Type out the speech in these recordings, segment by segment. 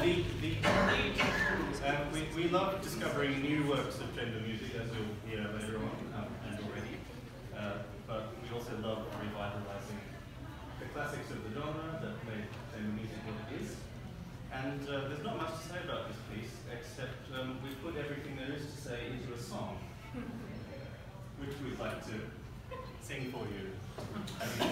the, the, um, we, we love discovering new works of chamber music, as you'll hear later on, um, and already. Uh, but we also love revitalizing the classics of the genre that made chamber music what it is. And uh, there's not much to say about this piece, except um, we put everything there is to say into a song, which we'd like to sing for you.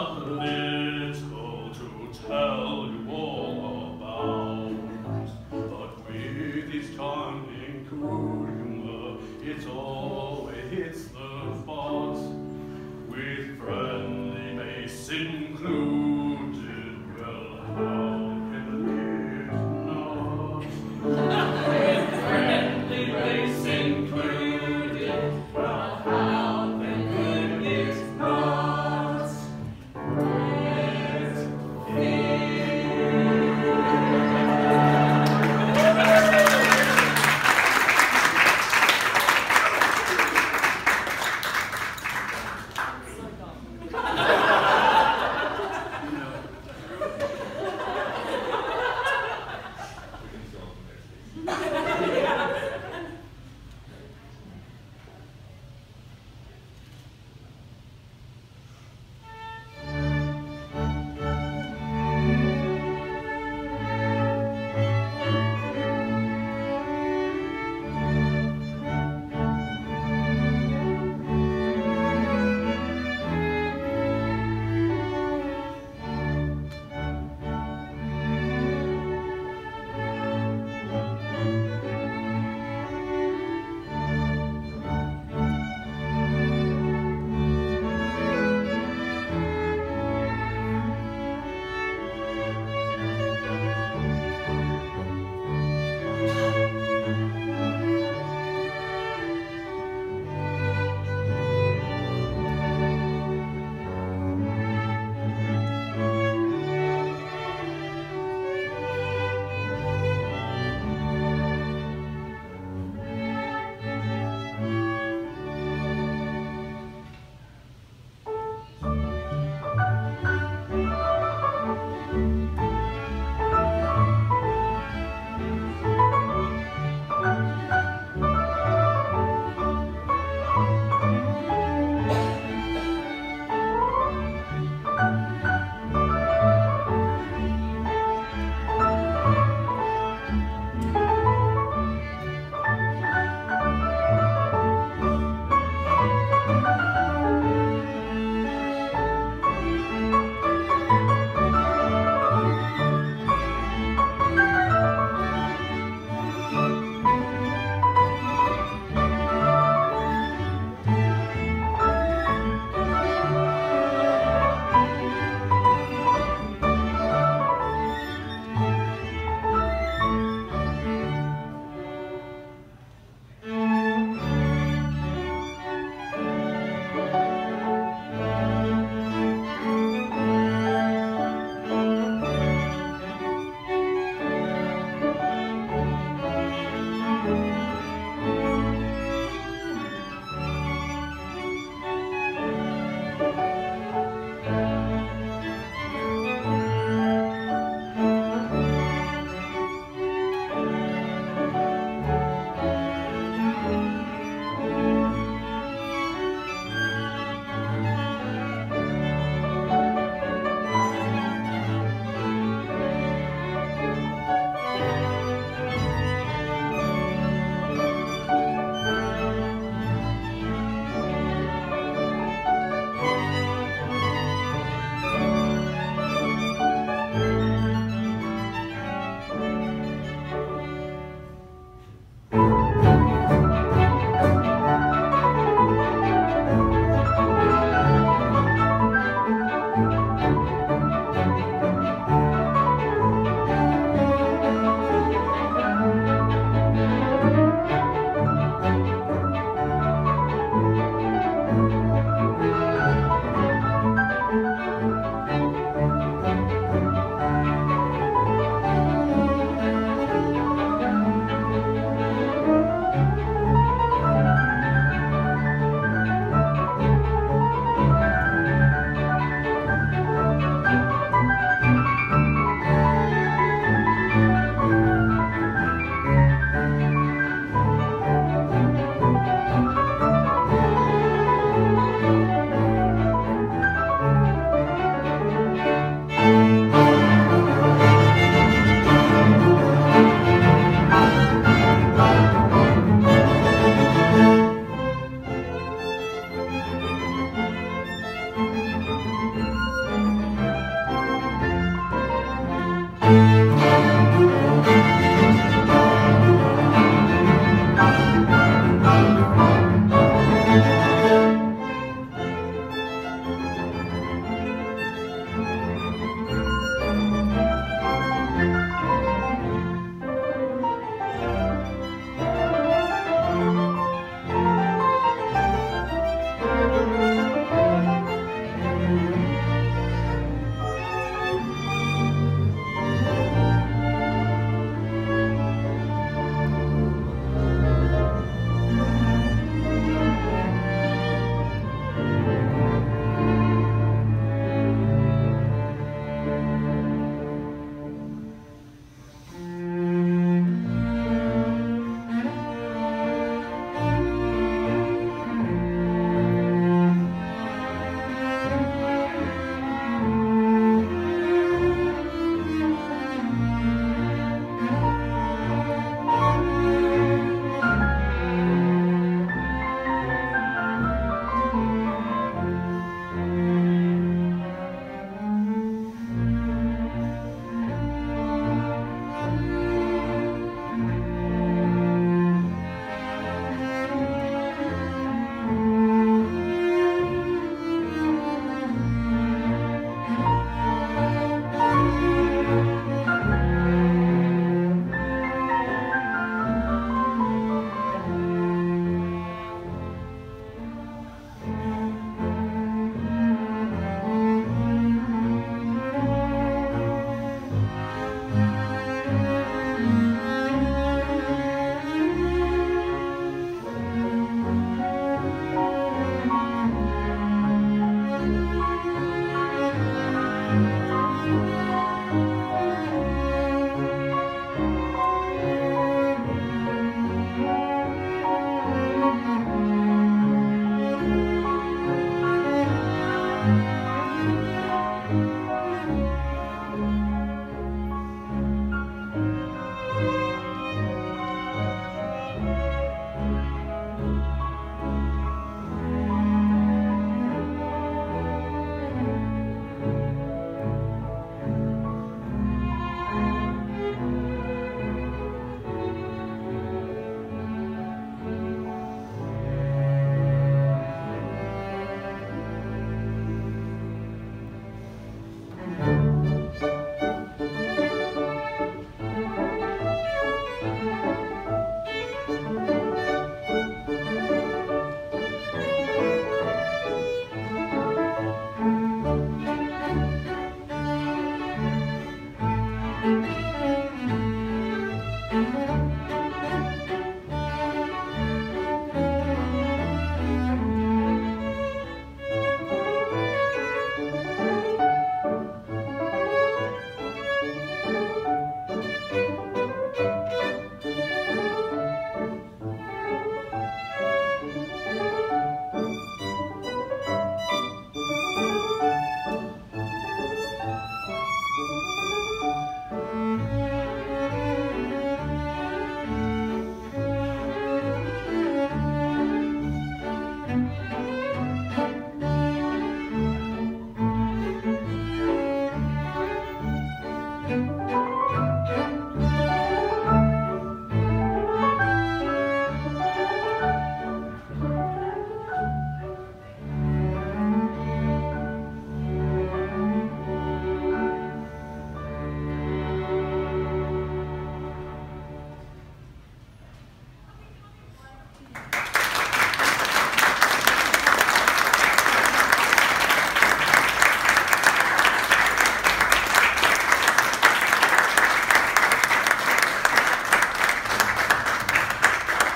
Let's go to tell. But with this time including, it's all.